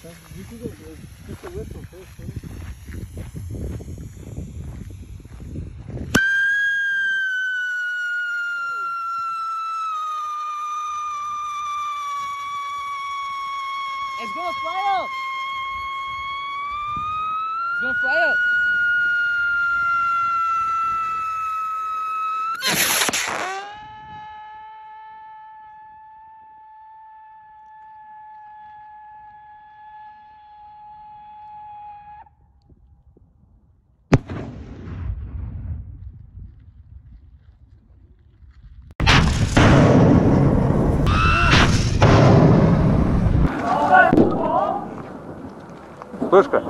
You can get a whistle first, right? It's gonna fly up! It's gonna fly up! Пышка?